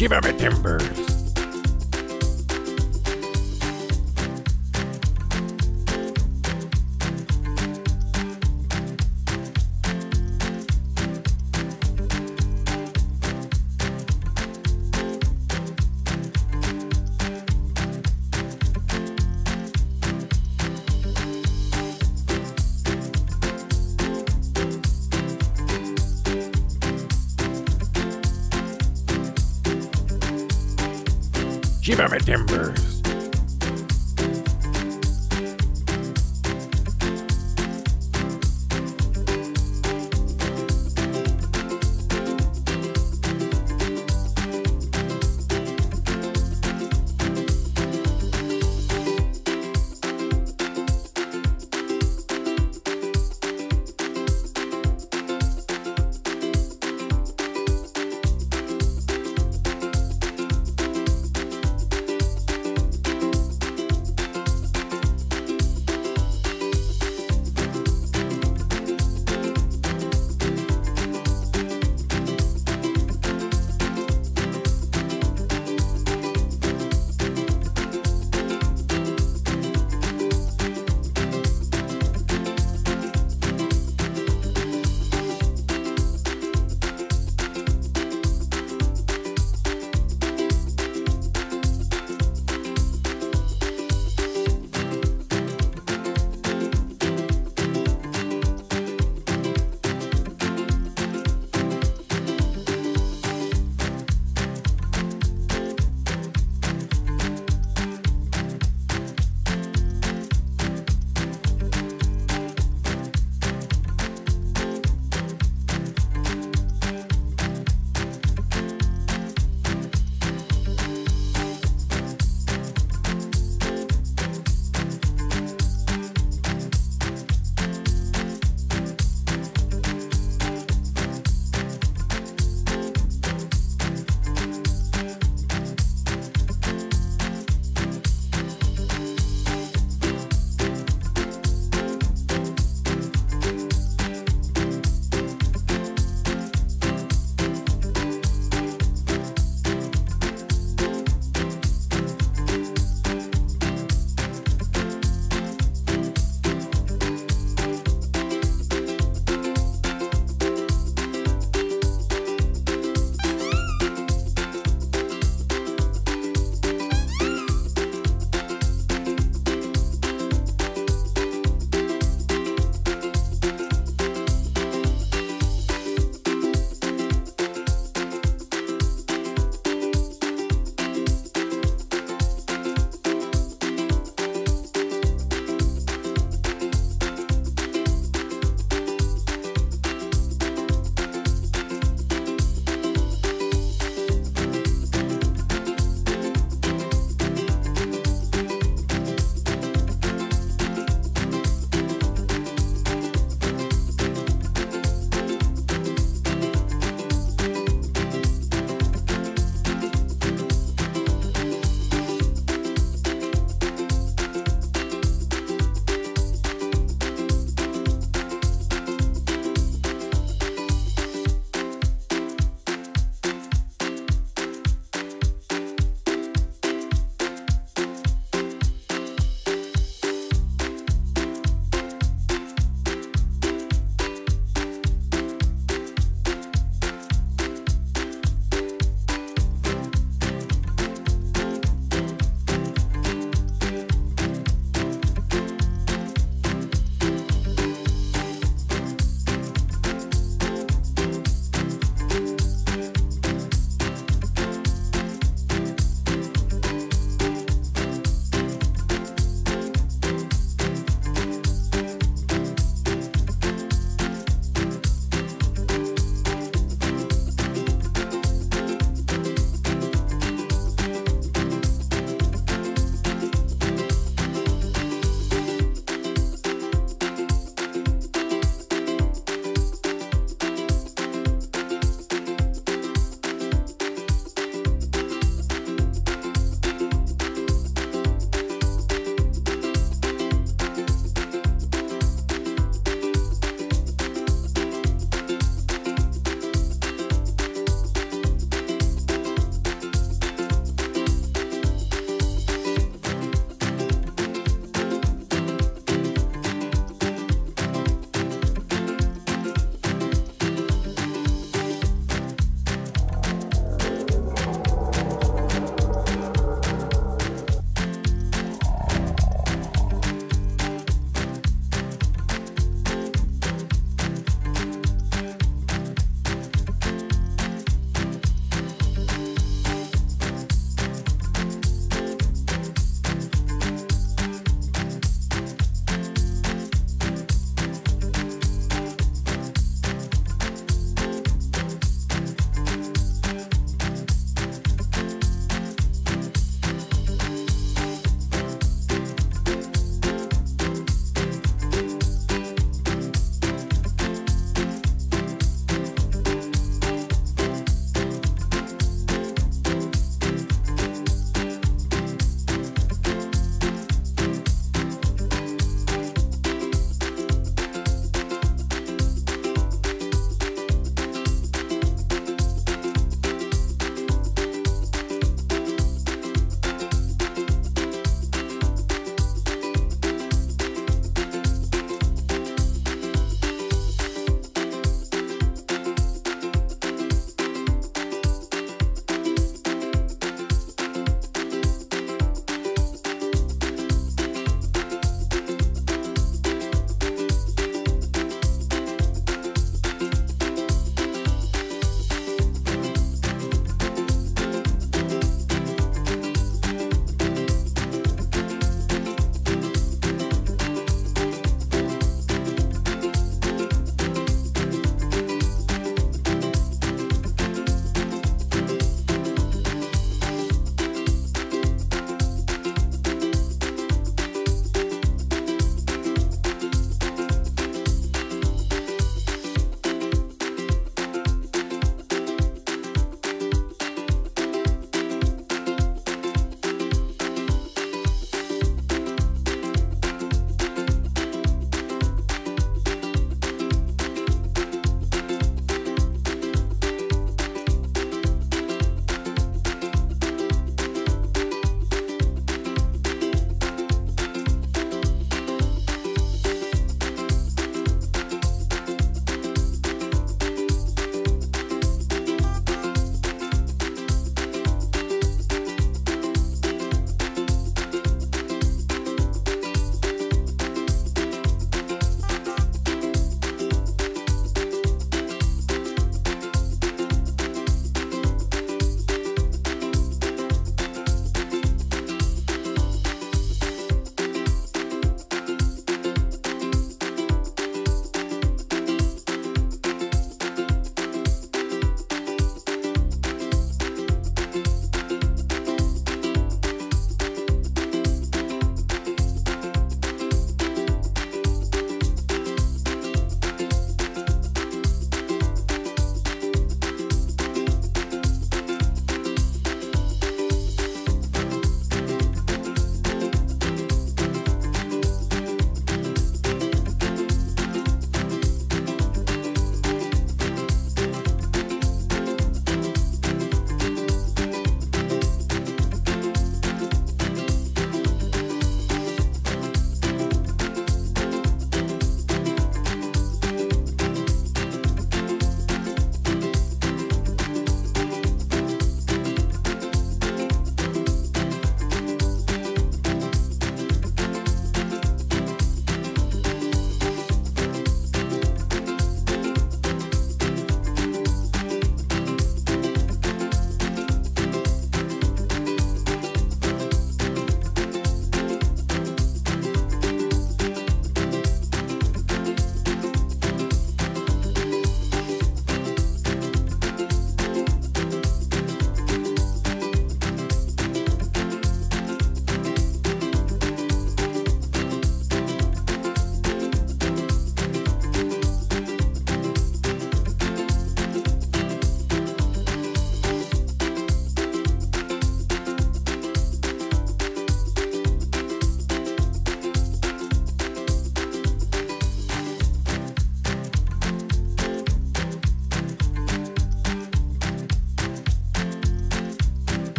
Llévame Timbers. Llévame Timbers.